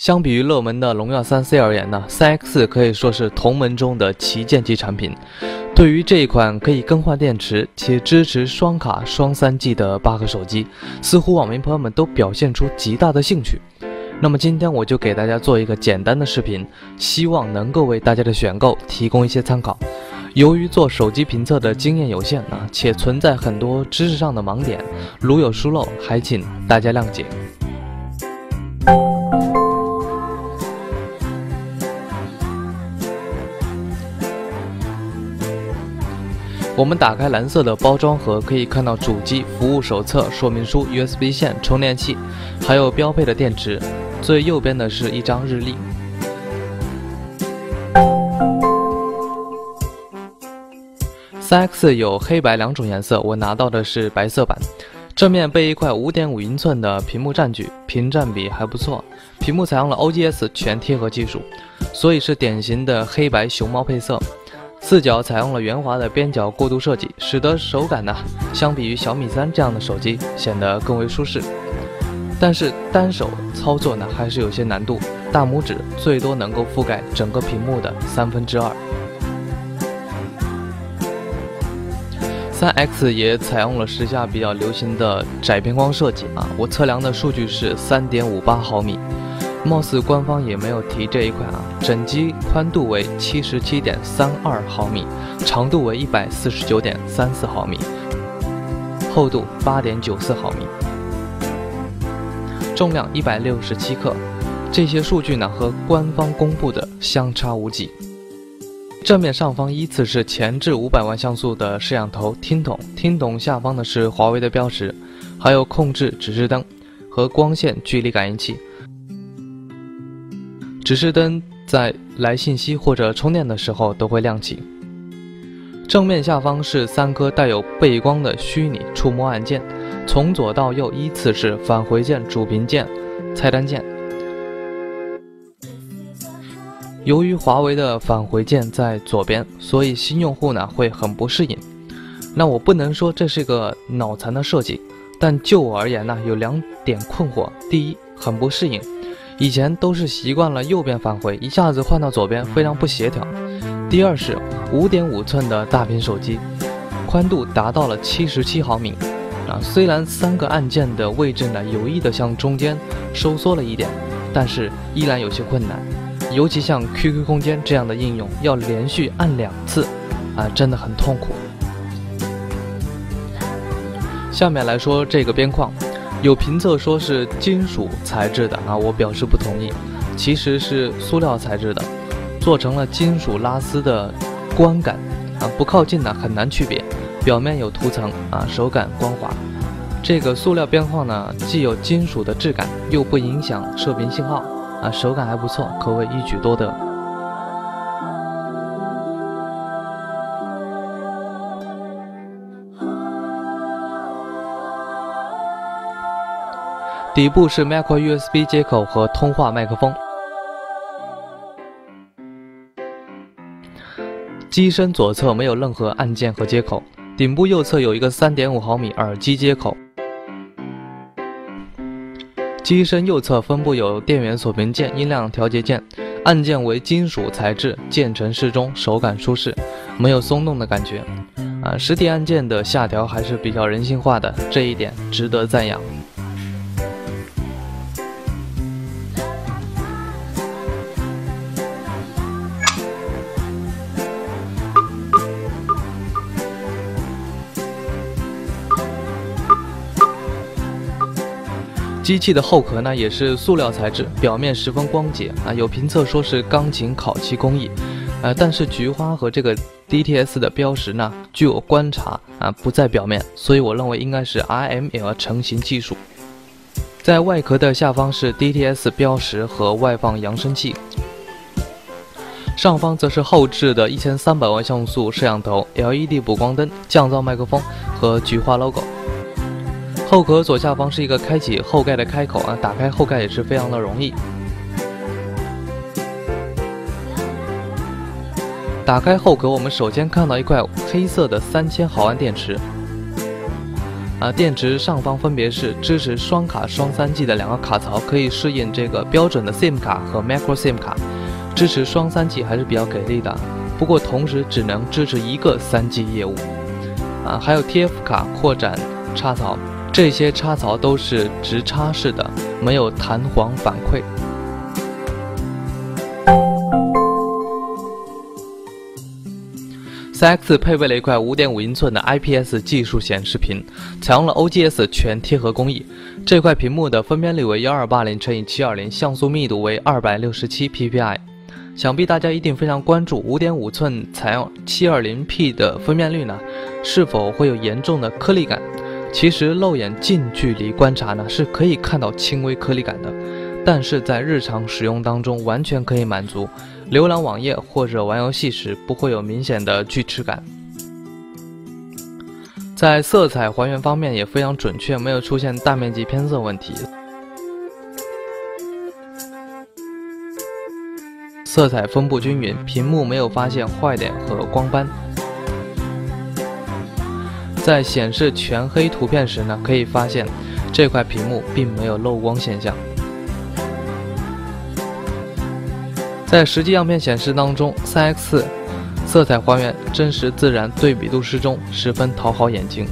相比于热门的荣耀三 C 而言呢，3X 可以说是同门中的旗舰级产品。对于这一款可以更换电池且支持双卡双三 G 的 bug 手机，似乎网民朋友们都表现出极大的兴趣。那么今天我就给大家做一个简单的视频，希望能够为大家的选购提供一些参考。由于做手机评测的经验有限啊，且存在很多知识上的盲点，如有疏漏，还请大家谅解。我们打开蓝色的包装盒，可以看到主机服务手册、说明书、USB 线、充电器，还有标配的电池。最右边的是一张日历。三 X 有黑白两种颜色，我拿到的是白色版。正面被一块五点五英寸的屏幕占据，屏占比还不错。屏幕采用了 OGS 全贴合技术，所以是典型的黑白熊猫配色。四角采用了圆滑的边角过渡设计，使得手感呢，相比于小米三这样的手机显得更为舒适。但是单手操作呢，还是有些难度，大拇指最多能够覆盖整个屏幕的三分之二。三 X 也采用了时下比较流行的窄边框设计啊，我测量的数据是三点五八毫米。貌似官方也没有提这一块啊。整机宽度为七十七点三二毫米，长度为一百四十九点三四毫米，厚度八点九四毫米，重量一百六十七克。这些数据呢和官方公布的相差无几。正面上方依次是前置五百万像素的摄像头听筒，听筒下方的是华为的标识，还有控制指示灯和光线距离感应器。指示灯在来信息或者充电的时候都会亮起。正面下方是三颗带有背光的虚拟触摸按键，从左到右依次是返回键、主屏键、菜单键。由于华为的返回键在左边，所以新用户呢会很不适应。那我不能说这是个脑残的设计，但就我而言呢，有两点困惑：第一，很不适应。以前都是习惯了右边返回，一下子换到左边非常不协调。第二是五点五寸的大屏手机，宽度达到了七十七毫米啊。虽然三个按键的位置呢有意的向中间收缩了一点，但是依然有些困难。尤其像 QQ 空间这样的应用，要连续按两次啊，真的很痛苦。下面来说这个边框。有评测说是金属材质的啊，我表示不同意，其实是塑料材质的，做成了金属拉丝的观感啊，不靠近呢很难区别，表面有涂层啊，手感光滑。这个塑料边框呢，既有金属的质感，又不影响射频信号啊，手感还不错，可谓一举多得。底部是 Micro USB 接口和通话麦克风。机身左侧没有任何按键和接口，顶部右侧有一个3.5毫米耳机接口。机身右侧分布有电源锁屏键、音量调节键，按键为金属材质，键程适中，手感舒适，没有松动的感觉。啊，实体按键的下调还是比较人性化的，这一点值得赞扬。机器的后壳呢也是塑料材质，表面十分光洁啊。有评测说是钢琴烤漆工艺，呃，但是菊花和这个 DTS 的标识呢，据我观察啊不在表面，所以我认为应该是 RML 成型技术。在外壳的下方是 DTS 标识和外放扬声器，上方则是后置的一千三百万像素摄像头、LED 补光灯、降噪麦克风和菊花 logo。后壳左下方是一个开启后盖的开口啊，打开后盖也是非常的容易。打开后壳，我们首先看到一块黑色的三千毫安电池。啊，电池上方分别是支持双卡双三 G 的两个卡槽，可以适应这个标准的 SIM 卡和 Micro SIM 卡。支持双三 G 还是比较给力的，不过同时只能支持一个三 G 业务。啊，还有 TF 卡扩展插槽，这些插槽都是直插式的，没有弹簧反馈。CX 配备了一块5.5英寸的 IPS 技术显示屏，采用了 OGS 全贴合工艺。这块屏幕的分辨率为1280乘以720，像素密度为267 PPI。想必大家一定非常关注5.5寸采用 720P 的分辨率呢，是否会有严重的颗粒感？其实肉眼近距离观察呢，是可以看到轻微颗粒感的，但是在日常使用当中完全可以满足。浏览网页或者玩游戏时不会有明显的锯齿感，在色彩还原方面也非常准确，没有出现大面积偏色问题，色彩分布均匀，屏幕没有发现坏点和光斑。在显示全黑图片时呢，可以发现这块屏幕并没有漏光现象。在实际样片显示当中，3X 色彩还原真实自然，对比度适中，十分讨好眼睛。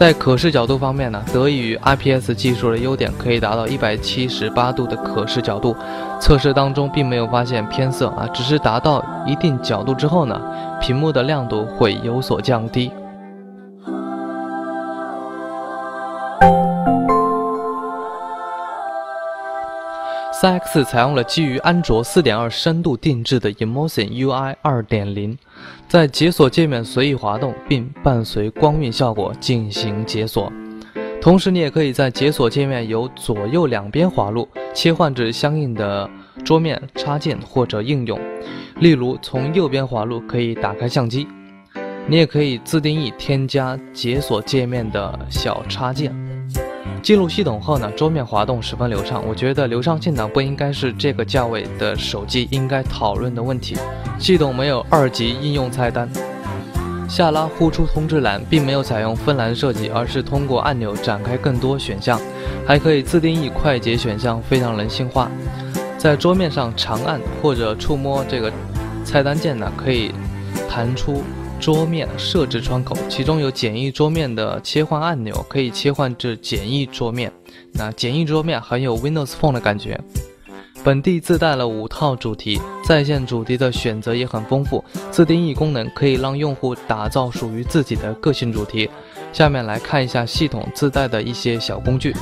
在可视角度方面呢，得益于 IPS 技术的优点，可以达到一百七十八度的可视角度。测试当中并没有发现偏色啊，只是达到一定角度之后呢，屏幕的亮度会有所降低。3X 采用了基于安卓4.2深度定制的 Emotion UI 2.0，在解锁界面随意滑动，并伴随光晕效果进行解锁。同时，你也可以在解锁界面由左右两边滑入，切换至相应的桌面插件或者应用。例如，从右边滑入可以打开相机，你也可以自定义添加解锁界面的小插件。进入系统后呢，桌面滑动十分流畅。我觉得流畅性呢不应该是这个价位的手机应该讨论的问题。系统没有二级应用菜单，下拉呼出通知栏并没有采用分栏设计，而是通过按钮展开更多选项，还可以自定义快捷选项，非常人性化。在桌面上长按或者触摸这个菜单键呢，可以弹出。桌面设置窗口，其中有简易桌面的切换按钮，可以切换至简易桌面。那简易桌面很有 Windows Phone 的感觉。本地自带了五套主题，在线主题的选择也很丰富。自定义功能可以让用户打造属于自己的个性主题。下面来看一下系统自带的一些小工具。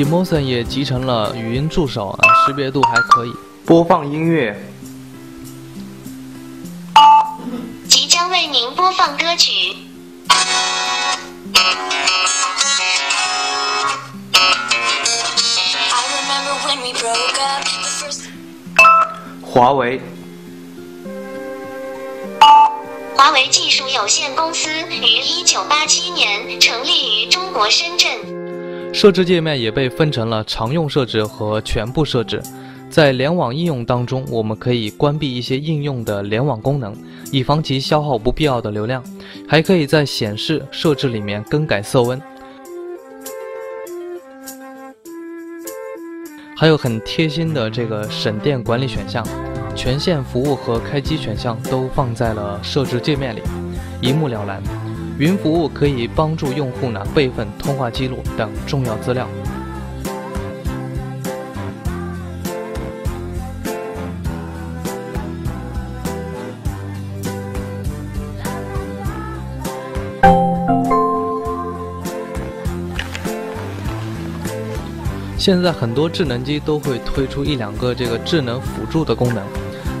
Emotion 也集成了语音助手啊，识别度还可以。播放音乐。即将为您播放歌曲。华为。华为技术有限公司于一九八七年成立于中国深圳。设置界面也被分成了常用设置和全部设置。在联网应用当中，我们可以关闭一些应用的联网功能，以防其消耗不必要的流量。还可以在显示设置里面更改色温，还有很贴心的这个省电管理选项，全线服务和开机选项都放在了设置界面里，一目了然。云服务可以帮助用户呢备份通话记录等重要资料。现在很多智能机都会推出一两个这个智能辅助的功能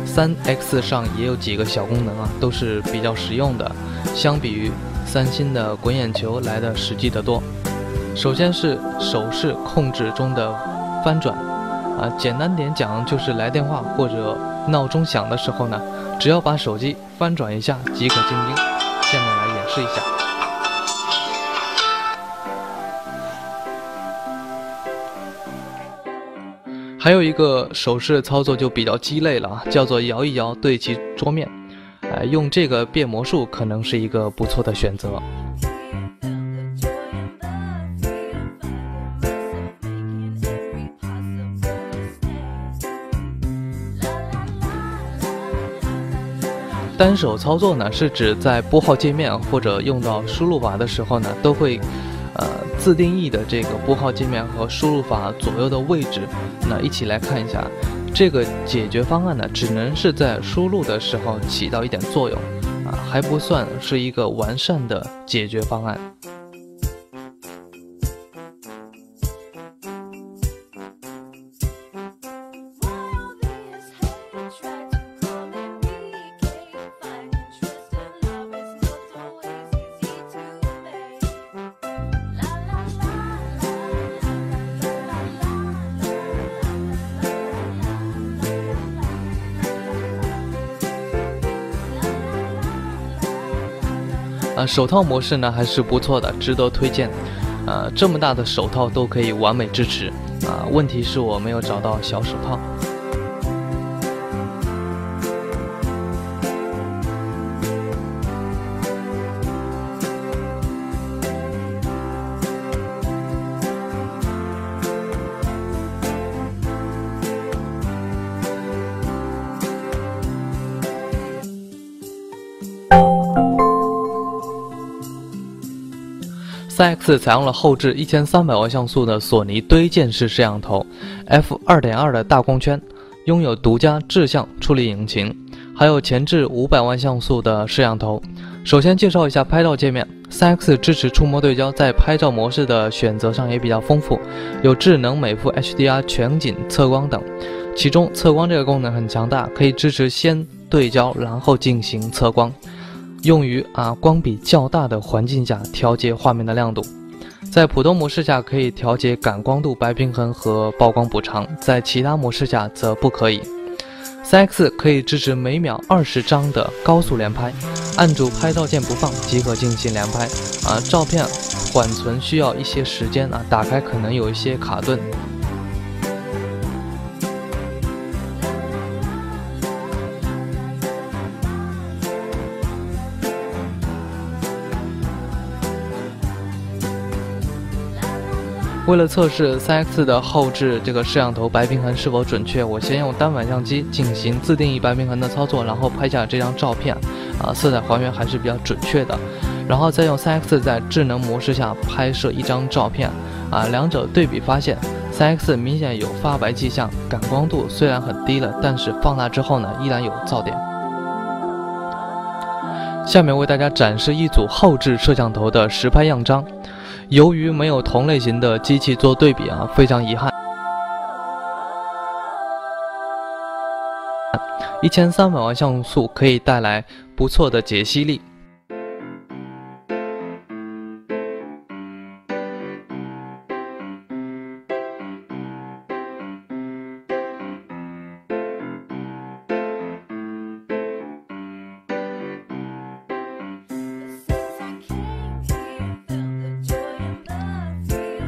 三 x 上也有几个小功能啊都是比较实用的。相比于三星的滚眼球来的实际得多。首先是手势控制中的翻转，啊，简单点讲就是来电话或者闹钟响的时候呢，只要把手机翻转一下即可静音。下面来演示一下。还有一个手势操作就比较鸡肋了啊，叫做摇一摇对齐桌面，哎，用这个变魔术可能是一个不错的选择。单手操作呢，是指在拨号界面或者用到输入法的时候呢，都会。呃，自定义的这个拨号界面和输入法左右的位置，那一起来看一下，这个解决方案呢，只能是在输入的时候起到一点作用，啊，还不算是一个完善的解决方案。啊，手套模式呢还是不错的，值得推荐。呃，这么大的手套都可以完美支持。啊，问题是我没有找到小手套。三 X 采用了后置一千三百万像素的索尼堆件式摄像头，f 二点二的大光圈，拥有独家智相处理引擎，还有前置五百万像素的摄像头。首先介绍一下拍照界面，三 X 支持触摸对焦，在拍照模式的选择上也比较丰富，有智能美肤 HDR 全景测光等。其中测光这个功能很强大，可以支持先对焦，然后进行测光。用于啊光比较大的环境下调节画面的亮度，在普通模式下可以调节感光度、白平衡和曝光补偿，在其他模式下则不可以。三 X 可以支持每秒二十张的高速连拍，按住拍照键不放即可进行连拍。啊，照片缓存需要一些时间啊，打开可能有一些卡顿。为了测试三 X 的后置这个摄像头白平衡是否准确，我先用单反相机进行自定义白平衡的操作，然后拍下这张照片，啊，色彩还原还是比较准确的。然后再用三 X 在智能模式下拍摄一张照片，啊，两者对比发现，三 X 明显有发白迹象，感光度虽然很低了，但是放大之后呢，依然有噪点。下面为大家展示一组后置摄像头的实拍样张。由于没有同类型的机器做对比啊，非常遗憾。一千三百万像素可以带来不错的解析力。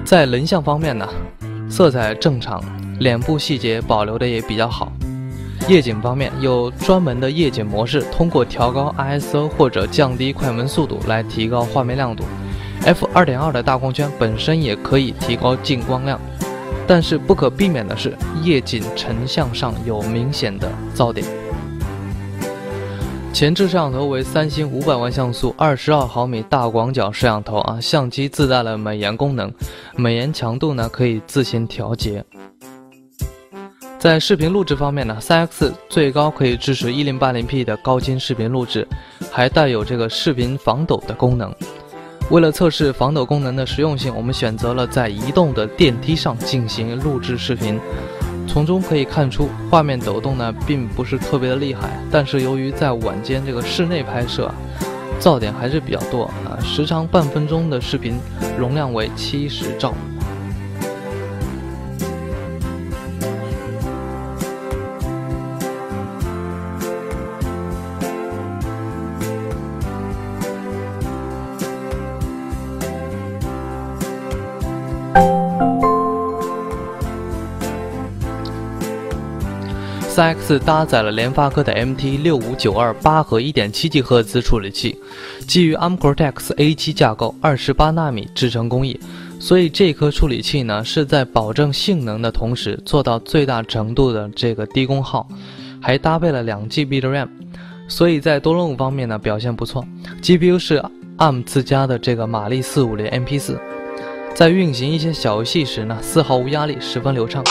在人像方面呢，色彩正常，脸部细节保留的也比较好。夜景方面有专门的夜景模式，通过调高 ISO 或者降低快门速度来提高画面亮度。f 二点二的大光圈本身也可以提高进光量，但是不可避免的是夜景成像上有明显的噪点。前置摄像头为三星五百万像素二十二毫米大广角摄像头啊，相机自带了美颜功能，美颜强度呢可以自行调节。在视频录制方面呢，三 X 最高可以支持一零八零 P 的高清视频录制，还带有这个视频防抖的功能。为了测试防抖功能的实用性，我们选择了在移动的电梯上进行录制视频。从中可以看出，画面抖动呢并不是特别的厉害，但是由于在晚间这个室内拍摄，噪点还是比较多啊。时长半分钟的视频，容量为七十兆。X 搭载了联发科的 MT 六五九二八核一点七 G 赫兹处理器，基于 ARM Cortex A7 架构，二十八纳米制程工艺，所以这颗处理器呢是在保证性能的同时，做到最大程度的这个低功耗，还搭配了两 GB 的 RAM，所以在多任务方面呢表现不错。GPU 是 ARM 自家的这个马力四五零 MP4，在运行一些小游戏时呢丝毫无压力，十分流畅。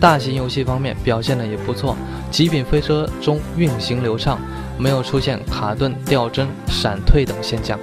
大型游戏方面表现的也不错，极品飞车中运行流畅，没有出现卡顿、掉帧、闪退等现象。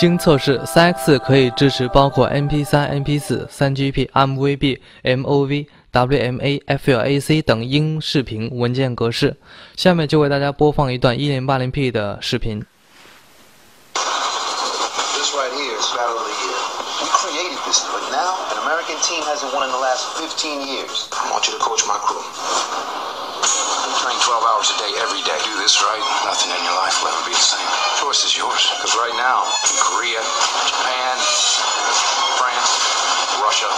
经测试，3X 可以支持包括 MP3、MP4、3GP、MVB、MOV、WMA、FLAC 等音视频文件格式。下面就为大家播放一段 1080p 的视频。12 hours a day, every day. Do this right, nothing in your life will ever be the same. Choice is yours. Because right now, in Korea, Japan, France, Russia,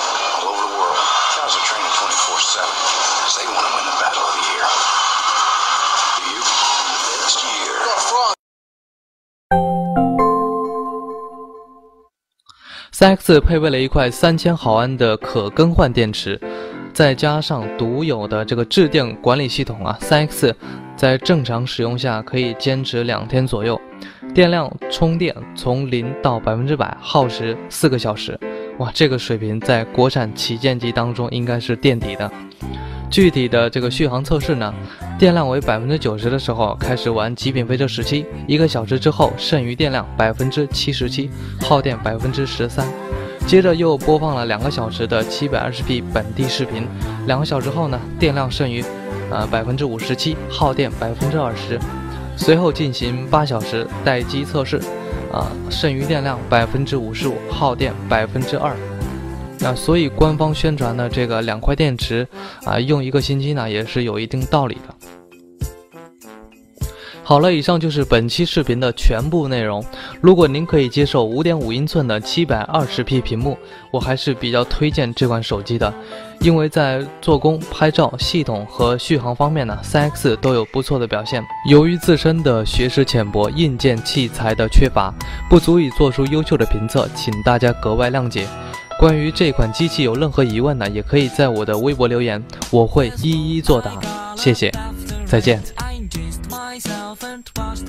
all over the world, guys are training 24 7 because they want to win the battle of the year. Do you? Next year. CX 配备了一块三千毫安的可更换电池。 再加上独有的这个致电管理系统啊，3X 在正常使用下可以坚持两天左右，电量充电从零到百分之百耗时四个小时，哇，这个水平在国产旗舰机当中应该是垫底的。具体的这个续航测试呢，电量为百分之九十的时候开始玩《极品飞车十七》，一个小时之后剩余电量百分之七十七，耗电百分之十三。接着又播放了两个小时的七百二十 P 本地视频，两个小时后呢，电量剩余，呃百分之五十七，耗电百分之二十。随后进行八小时待机测试，啊，剩余电量百分之五十五，耗电百分之二。那所以官方宣传的这个两块电池，啊，用一个星期呢，也是有一定道理的。好了，以上就是本期视频的全部内容。如果您可以接受五点五英寸的七百二十 P 屏幕，我还是比较推荐这款手机的，因为在做工、拍照、系统和续航方面呢，三 X 都有不错的表现。由于自身的学识浅薄，硬件器材的缺乏，不足以做出优秀的评测，请大家格外谅解。关于这款机器有任何疑问呢，也可以在我的微博留言，我会一一作答。谢谢，再见。myself and washed